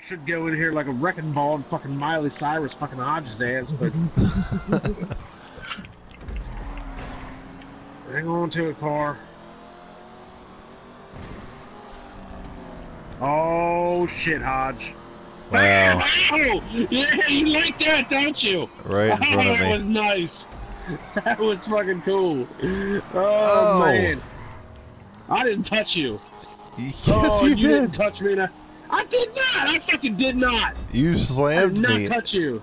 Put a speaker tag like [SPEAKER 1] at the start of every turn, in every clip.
[SPEAKER 1] I should go in here like a wrecking ball and fucking Miley Cyrus fucking Hodges ass, but. Hang on to a car. Oh shit, Hodge.
[SPEAKER 2] Wow.
[SPEAKER 1] Oh, yeah, you like that, don't you?
[SPEAKER 2] Right in oh, front of
[SPEAKER 1] that was nice. That was fucking cool. Oh,
[SPEAKER 2] Oh.
[SPEAKER 1] man. I didn't touch you.
[SPEAKER 2] Yes,
[SPEAKER 1] oh,
[SPEAKER 2] you
[SPEAKER 1] didn't touch me. Now. I did not. I fucking did not.
[SPEAKER 2] You slammed
[SPEAKER 1] I did not
[SPEAKER 2] me.
[SPEAKER 1] touch you.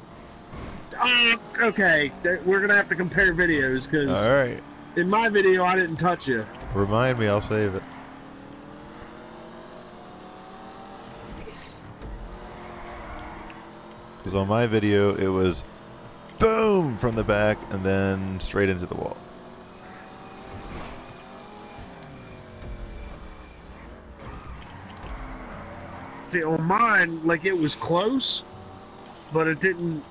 [SPEAKER 1] Uh, okay, we're gonna have to compare videos because
[SPEAKER 2] All right.
[SPEAKER 1] in my video I didn't touch you.
[SPEAKER 2] Remind me, I'll save it. Because on my video, it was boom from the back and then straight into the wall.
[SPEAKER 1] See, on mine, like it was close, but it didn't.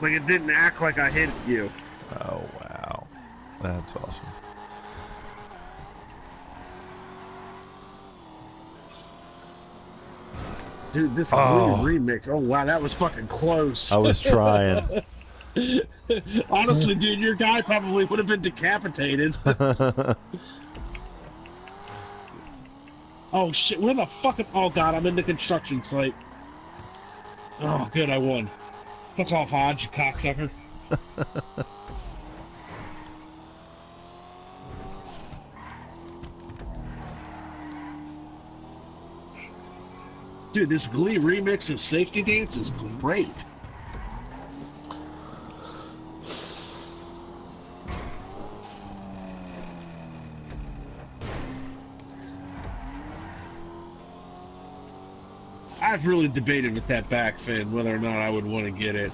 [SPEAKER 1] Like it didn't act like I hit you.
[SPEAKER 2] Oh, wow. That's awesome.
[SPEAKER 1] Dude, this
[SPEAKER 2] Oh.
[SPEAKER 1] Blue remix. Oh wow, that was fucking close.
[SPEAKER 2] I was trying.
[SPEAKER 1] Honestly, dude, your guy probably would have been decapitated. oh shit, where the fucking? Oh god, I'm in the construction site. Oh, good, I won. Fuck off, Hodge, you cocksucker. Dude, this Glee remix of Safety Dance is great. I've really debated with that back fin whether or not I would want to get it.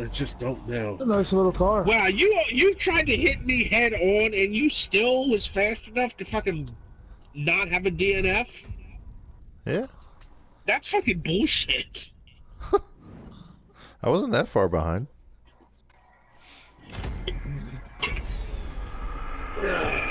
[SPEAKER 1] I just don't know.
[SPEAKER 3] A nice little car.
[SPEAKER 1] Wow, you you tried to hit me head on and you still was fast enough to fucking not have a DNF?
[SPEAKER 2] yeah.
[SPEAKER 1] That's fucking bullshit.
[SPEAKER 2] I wasn't that far behind.
[SPEAKER 1] Ugh.